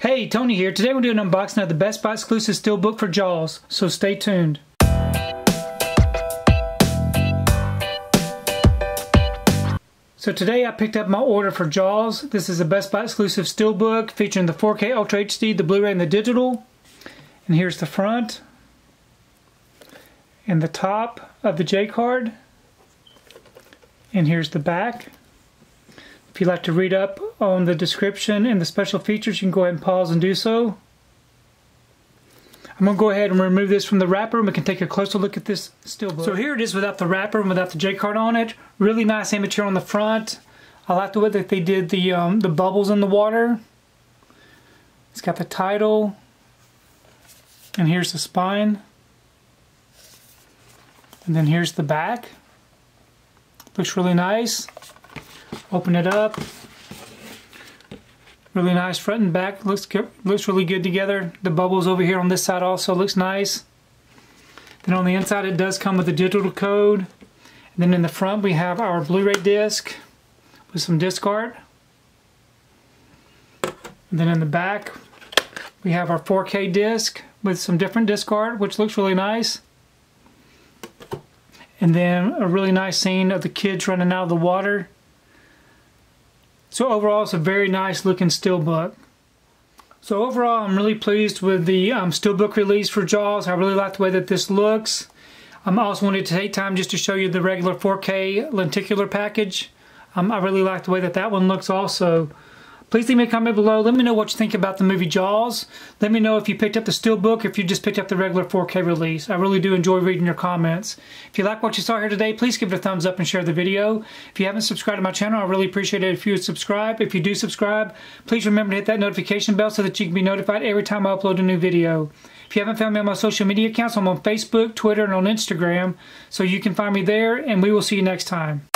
Hey, Tony here. Today we're doing an unboxing of the Best Buy exclusive Steelbook for Jaws, so stay tuned. So today I picked up my order for Jaws. This is a Best Buy exclusive Steelbook featuring the 4K Ultra HD, the Blu-ray, and the digital. And here's the front and the top of the J card. And here's the back. If you'd like to read up on the description and the special features, you can go ahead and pause and do so. I'm going to go ahead and remove this from the wrapper and we can take a closer look at this steelbook. So here it is without the wrapper and without the J-card on it. Really nice here on the front. I like the way that they did the, um, the bubbles in the water. It's got the title. And here's the spine. And then here's the back. Looks really nice. Open it up. Really nice front and back. Looks looks really good together. The bubbles over here on this side also looks nice. Then on the inside it does come with a digital code. And then in the front we have our Blu-ray disc with some disc art. And then in the back we have our 4K disc with some different disc art which looks really nice. And then a really nice scene of the kids running out of the water so overall, it's a very nice looking steelbook. So overall, I'm really pleased with the um, steelbook release for Jaws. I really like the way that this looks. I um, also wanted to take time just to show you the regular 4K lenticular package. Um, I really like the way that that one looks also. Please leave me a comment below. Let me know what you think about the movie Jaws. Let me know if you picked up the Steelbook if you just picked up the regular 4K release. I really do enjoy reading your comments. If you like what you saw here today, please give it a thumbs up and share the video. If you haven't subscribed to my channel, I really appreciate it if you would subscribe. If you do subscribe, please remember to hit that notification bell so that you can be notified every time I upload a new video. If you haven't found me on my social media accounts, I'm on Facebook, Twitter, and on Instagram. So you can find me there, and we will see you next time.